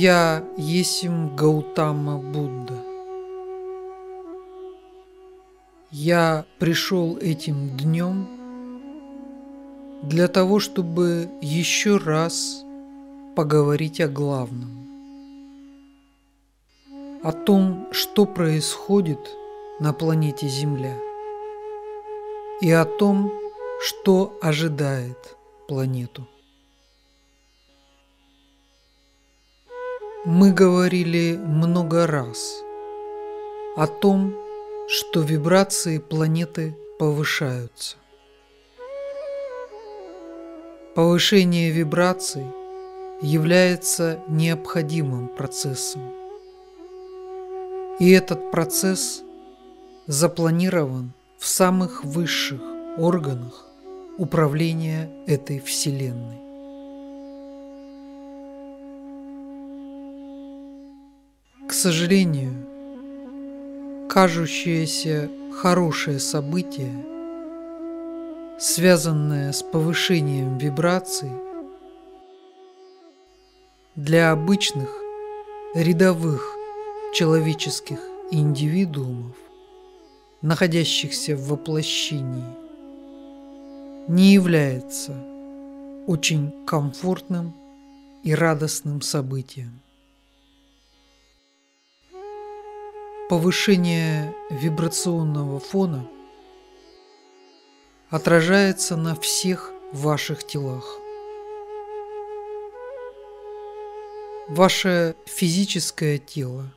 Я есим Гаутама Будда. Я пришел этим днем для того, чтобы еще раз поговорить о главном. О том, что происходит на планете Земля. И о том, что ожидает планету. Мы говорили много раз о том, что вибрации планеты повышаются. Повышение вибраций является необходимым процессом. И этот процесс запланирован в самых высших органах управления этой Вселенной. К сожалению, кажущееся хорошее событие, связанное с повышением вибраций, для обычных рядовых человеческих индивидуумов, находящихся в воплощении, не является очень комфортным и радостным событием. Повышение вибрационного фона отражается на всех ваших телах. Ваше физическое тело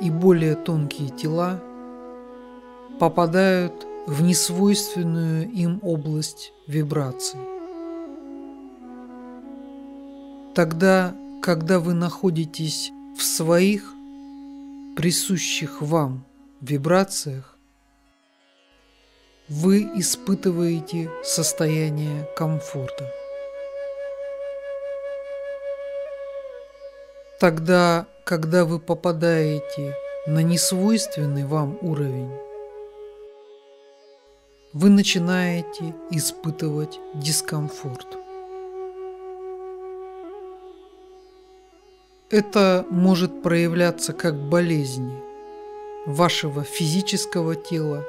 и более тонкие тела попадают в несвойственную им область вибраций. Тогда, когда вы находитесь в своих присущих вам вибрациях, вы испытываете состояние комфорта. Тогда, когда вы попадаете на несвойственный вам уровень, вы начинаете испытывать дискомфорт. Это может проявляться как болезни вашего физического тела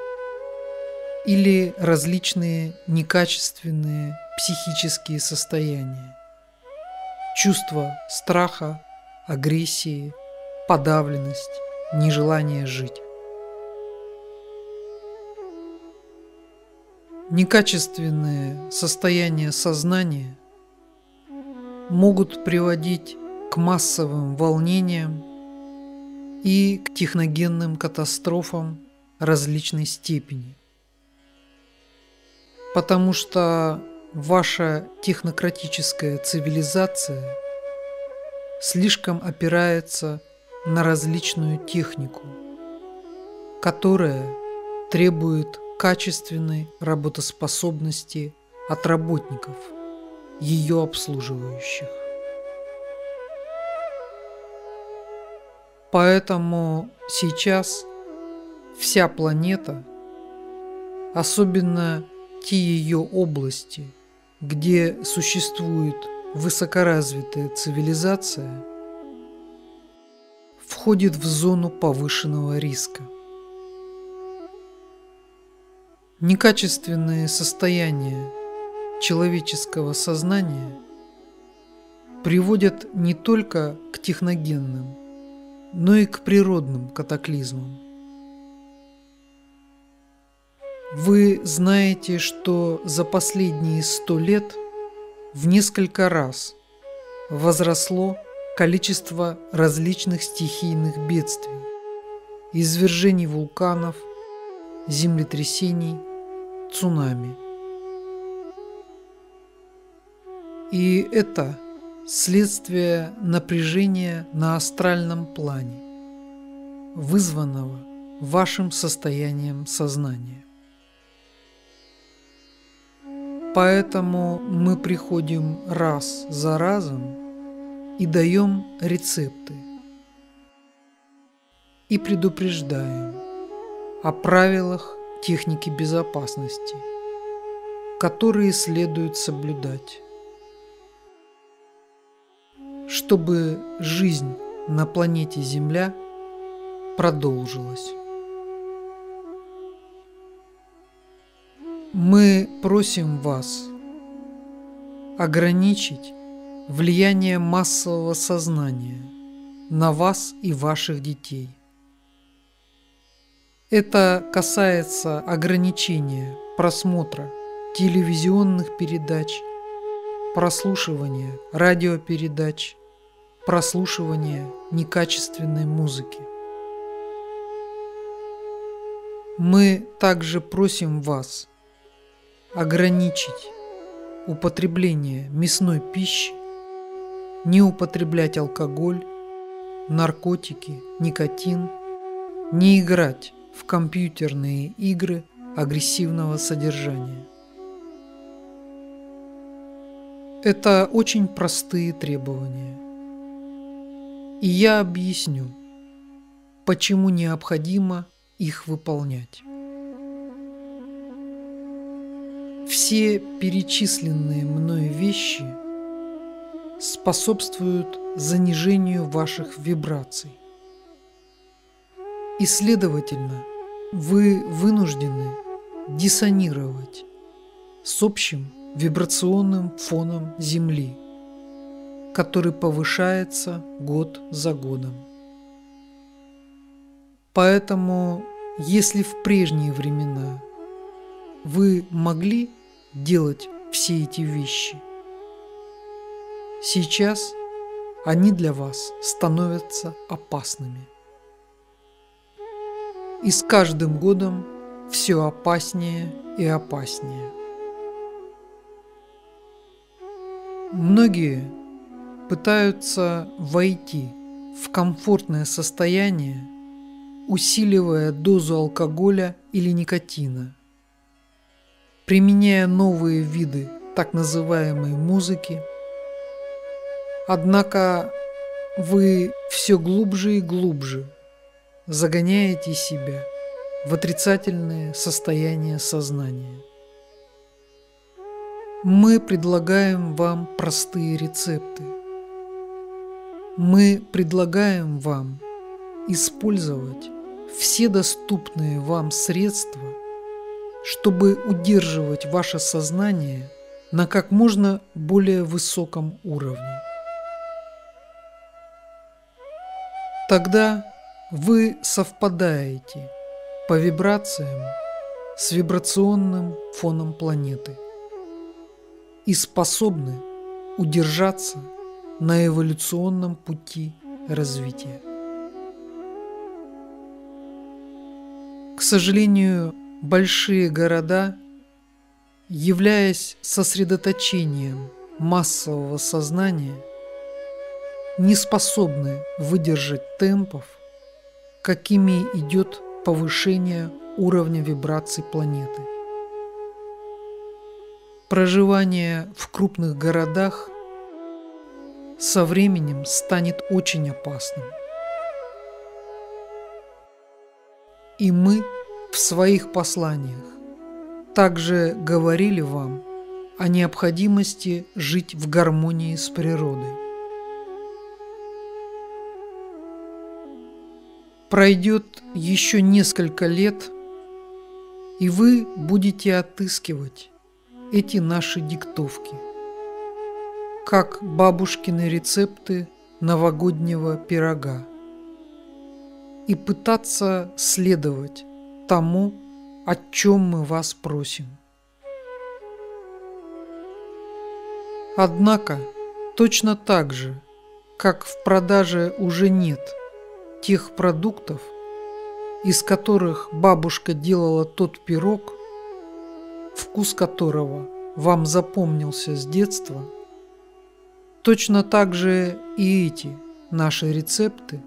или различные некачественные психические состояния, чувство страха, агрессии, подавленность, нежелание жить. Некачественные состояния сознания могут приводить к массовым волнениям и к техногенным катастрофам различной степени. Потому что ваша технократическая цивилизация слишком опирается на различную технику, которая требует качественной работоспособности от работников, ее обслуживающих. Поэтому сейчас вся планета, особенно те ее области, где существует высокоразвитая цивилизация, входит в зону повышенного риска. Некачественные состояния человеческого сознания приводят не только к техногенным, но и к природным катаклизмам. Вы знаете, что за последние сто лет в несколько раз возросло количество различных стихийных бедствий, извержений вулканов, землетрясений, цунами. И это следствие напряжения на астральном плане, вызванного вашим состоянием сознания. Поэтому мы приходим раз за разом и даем рецепты и предупреждаем о правилах техники безопасности, которые следует соблюдать чтобы жизнь на планете Земля продолжилась. Мы просим вас ограничить влияние массового сознания на вас и ваших детей. Это касается ограничения просмотра телевизионных передач, прослушивания радиопередач, прослушивания некачественной музыки. Мы также просим вас ограничить употребление мясной пищи, не употреблять алкоголь, наркотики, никотин, не играть в компьютерные игры агрессивного содержания. Это очень простые требования. И я объясню, почему необходимо их выполнять. Все перечисленные мной вещи способствуют занижению ваших вибраций. И, следовательно, вы вынуждены диссонировать с общим вибрационным фоном Земли, который повышается год за годом. Поэтому, если в прежние времена вы могли делать все эти вещи. Сейчас они для вас становятся опасными. И с каждым годом все опаснее и опаснее. Многие пытаются войти в комфортное состояние, усиливая дозу алкоголя или никотина – применяя новые виды так называемой музыки. Однако вы все глубже и глубже загоняете себя в отрицательное состояние сознания. Мы предлагаем вам простые рецепты. Мы предлагаем вам использовать все доступные вам средства – чтобы удерживать ваше сознание на как можно более высоком уровне. Тогда вы совпадаете по вибрациям с вибрационным фоном планеты и способны удержаться на эволюционном пути развития. К сожалению, большие города, являясь сосредоточением массового сознания, не способны выдержать темпов, какими идет повышение уровня вибраций планеты. Проживание в крупных городах со временем станет очень опасным. И мы – в своих посланиях также говорили вам о необходимости жить в гармонии с природой. Пройдет еще несколько лет, и вы будете отыскивать эти наши диктовки, как бабушкины рецепты новогоднего пирога, и пытаться следовать тому, о чем мы вас просим. Однако, точно так же, как в продаже уже нет тех продуктов, из которых бабушка делала тот пирог, вкус которого вам запомнился с детства, точно так же и эти наши рецепты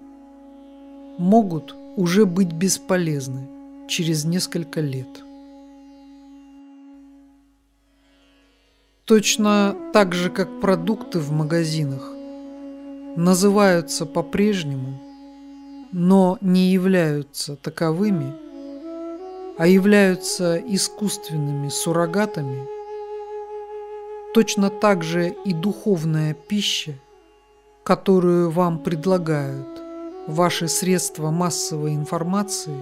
могут уже быть бесполезны – через несколько лет. Точно так же, как продукты в магазинах называются по-прежнему, но не являются таковыми, а являются искусственными суррогатами, точно так же и духовная пища, которую вам предлагают ваши средства массовой информации,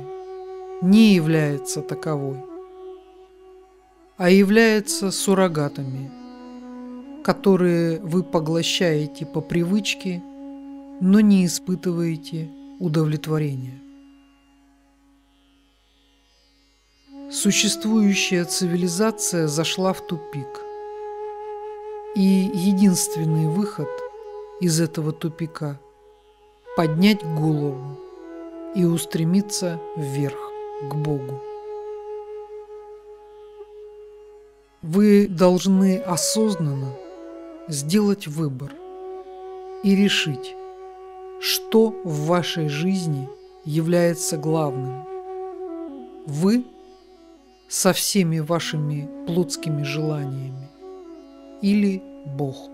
не является таковой, а является суррогатами, которые вы поглощаете по привычке, но не испытываете удовлетворения. Существующая цивилизация зашла в тупик. И единственный выход из этого тупика – поднять голову и устремиться вверх, к Богу. Вы должны осознанно сделать выбор и решить, что в вашей жизни является главным. Вы со всеми вашими плотскими желаниями или Бог.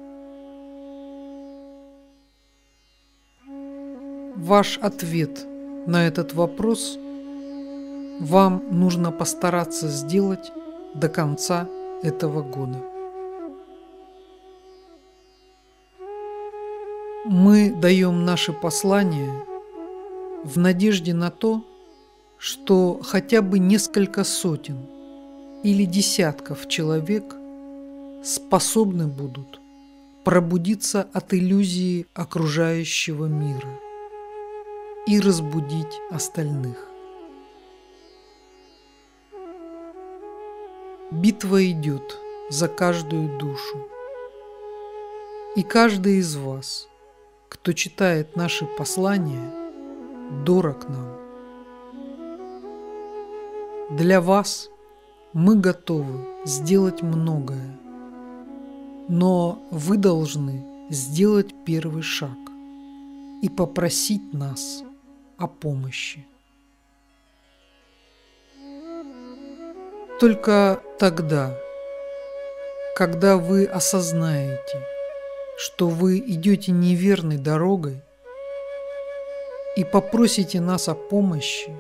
Ваш ответ на этот вопрос вам нужно постараться сделать до конца этого года. Мы даем наше послание в надежде на то, что хотя бы несколько сотен или десятков человек способны будут пробудиться от иллюзии окружающего мира и разбудить остальных. Битва идет за каждую душу. И каждый из вас, кто читает наши послания, дорог нам. Для вас мы готовы сделать многое, но вы должны сделать первый шаг и попросить нас о помощи. Только тогда, когда вы осознаете, что вы идете неверной дорогой и попросите нас о помощи,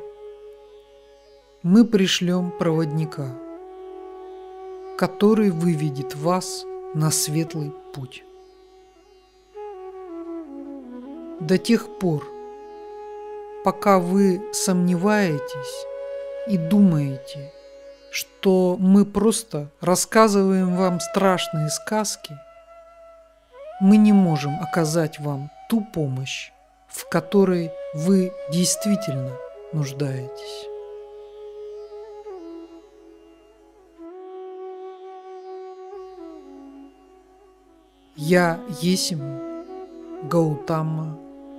мы пришлем проводника, который выведет вас на светлый путь. До тех пор, пока вы сомневаетесь и думаете, что мы просто рассказываем вам страшные сказки, мы не можем оказать вам ту помощь, в которой вы действительно нуждаетесь. Я есмь Гаутама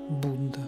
Будда.